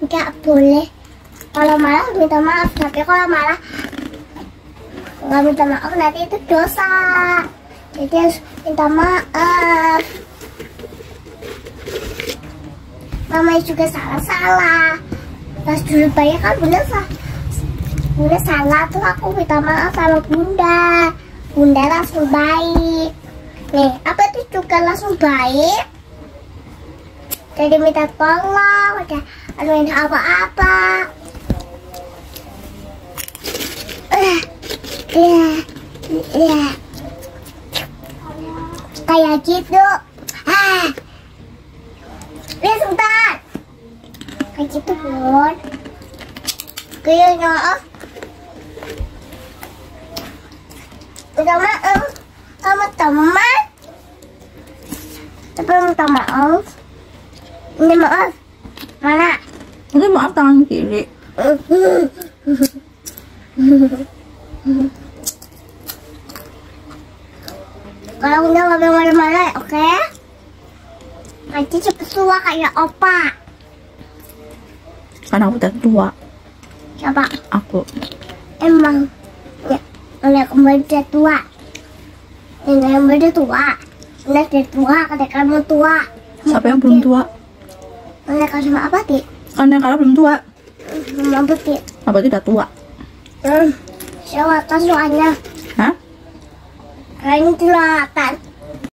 nggak boleh. Kalau marah minta maaf. Tapi kalau marah nggak minta maaf nanti itu dosa. Jadi harus minta maaf. Mama juga salah-salah. Pas dulu bayi kan bunda salah bunda salah tuh aku minta maaf sama bunda. Bunda langsung baik. Nih apa itu juga langsung baik? Jadi minta tolong udah minta apa-apa. Iya iya. Kayak gitu. Ah. Lihat sebentar. Kayak gitu bun. Kayaknya ah udah maaf sama teman. Tapi minta maaf. Ini maaf mana Itu maaf tangan kiri. kalau udah nggak boleh marah-marah oke nanti cepet tua kayak opa Karena aku udah tua. siapa Aku. emang ya udah kembali udah tua yang udah tua udah tua kata kamu tua Siapa yang belum tua? Kamu sama apa ti Karena kalau belum tua. peti Apa tidak tua? hmm siapa soalnya Hah? kayaknya selatan